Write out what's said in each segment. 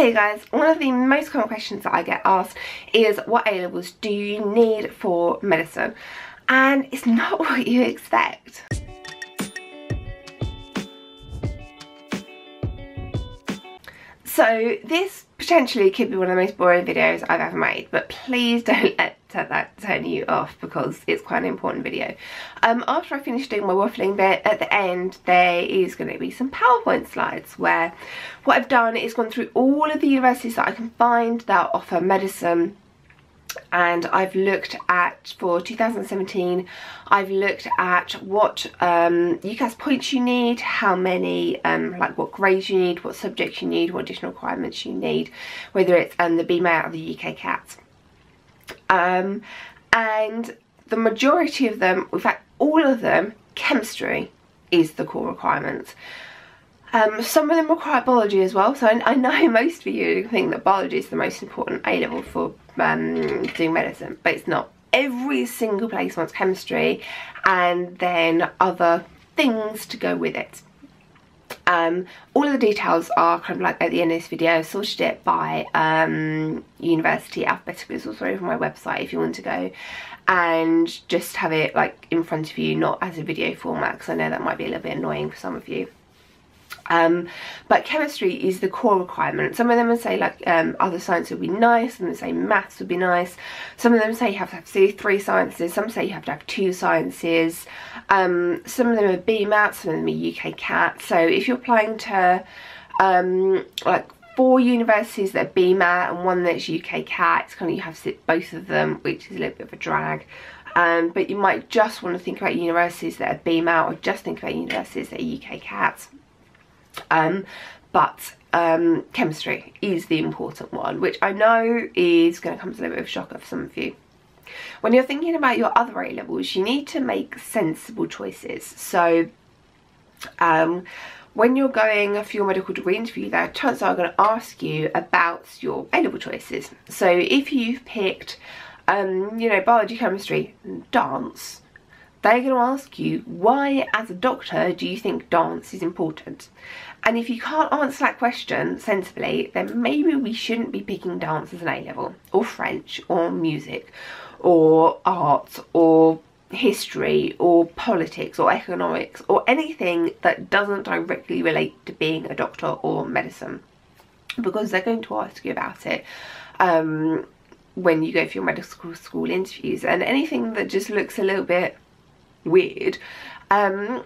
Hey guys, one of the most common questions that I get asked is what A-levels do you need for medicine? And it's not what you expect. So this potentially could be one of the most boring videos I've ever made, but please don't let that turn you off because it's quite an important video. Um, after I finish doing my waffling bit, at the end there is going to be some PowerPoint slides where what I've done is gone through all of the universities that I can find that offer medicine and I've looked at for 2017 I've looked at what um, UCAS points you need how many um, like what grades you need what subjects you need what additional requirements you need whether it's um, the BMAT or the UK CAT. Um, and the majority of them in fact all of them chemistry is the core requirement um, some of them require biology as well, so I, I, know most of you think that biology is the most important A-level for um, doing medicine, but it's not. Every single place wants chemistry and then other things to go with it. Um, all of the details are kind of like at the end of this video. I've sorted it by um, university alphabetically. It's also over my website if you want to go and just have it like in front of you, not as a video format because I know that might be a little bit annoying for some of you. Um, but chemistry is the core requirement. Some of them would say like um, other science would be nice, some them say maths would be nice, some of them say you have to have three sciences, some say you have to have two sciences, um, some of them are BMAT, some of them are UK CAT. So if you're applying to um, like four universities that are BMAT and one that's UK CAT, it's kind of you have to sit both of them, which is a little bit of a drag. Um, but you might just want to think about universities that are BMAT or just think about universities that are UK CAT. Um, but um, chemistry is the important one, which I know is going to come as a little bit of a shocker for some of you. When you're thinking about your other A levels, you need to make sensible choices. So, um, when you're going for your medical degree interview, there chances are going to ask you about your A level choices. So, if you've picked, um, you know, biology, chemistry, dance, they're going to ask you why as a doctor do you think dance is important? And if you can't answer that question sensibly then maybe we shouldn't be picking dance as an A-level or French or music or art or history or politics or economics or anything that doesn't directly relate to being a doctor or medicine. Because they're going to ask you about it um, when you go for your medical school interviews and anything that just looks a little bit weird, um,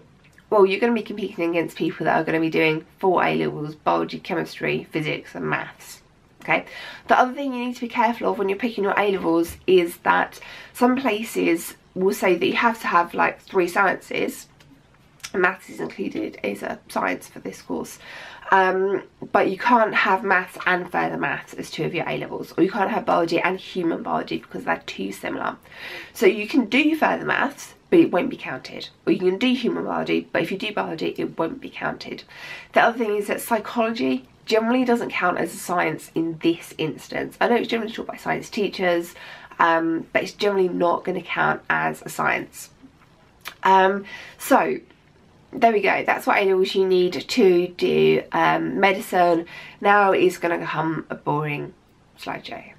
well, you're going to be competing against people that are going to be doing four A-levels, biology, chemistry, physics and maths. Okay. The other thing you need to be careful of when you're picking your A-levels is that some places will say that you have to have like three sciences. Maths is included as a science for this course. Um, but you can't have maths and further maths as two of your A-levels. Or you can't have biology and human biology because they're too similar. So you can do further maths but it won't be counted. Or you can do human biology, but if you do biology, it won't be counted. The other thing is that psychology generally doesn't count as a science in this instance. I know it's generally taught by science teachers, um, but it's generally not going to count as a science. Um, so there we go. That's what A-levels you need to do um, medicine. Now is going to become a boring slideshow